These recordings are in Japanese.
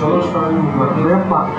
שלוש פעמים מגיע פעם,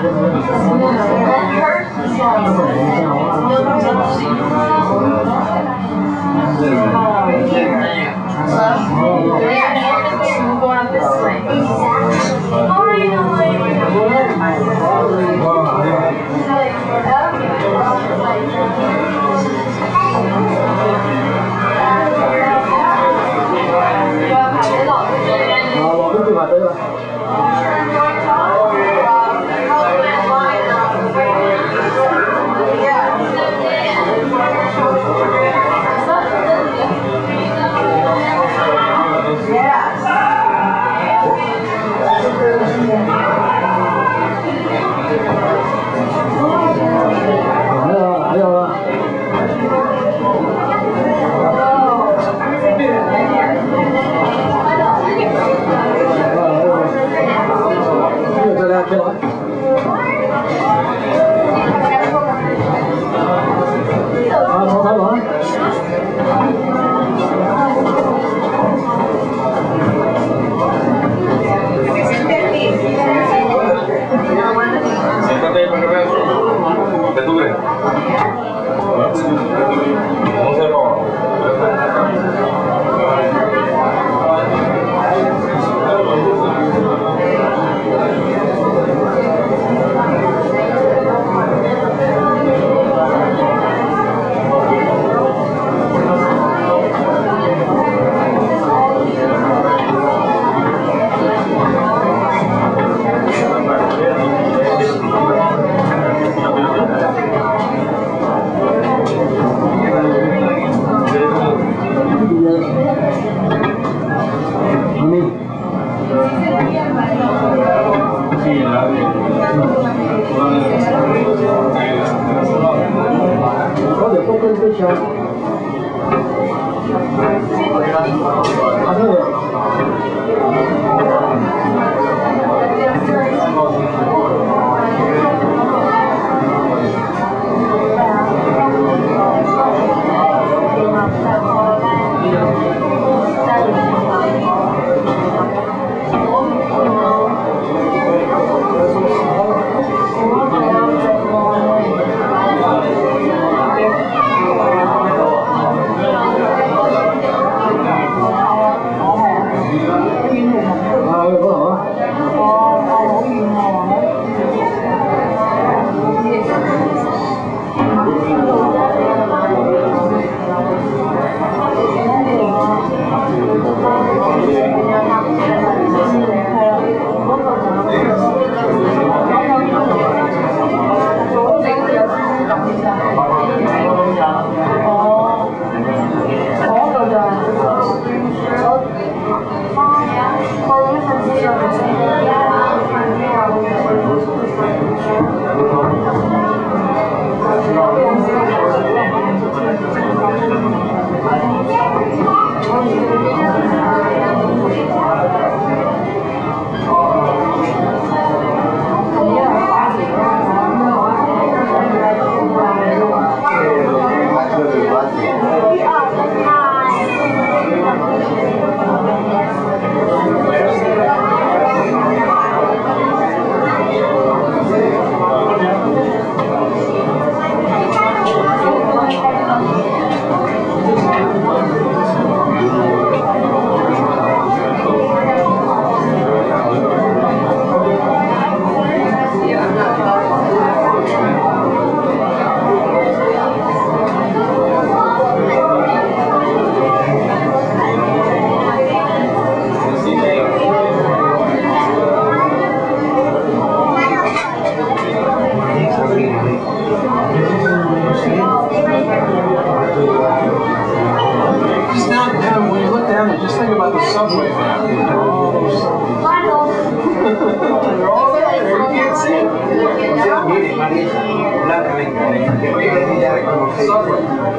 uma tudo Grande.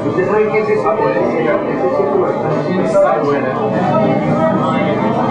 Ustedes saben que es eso?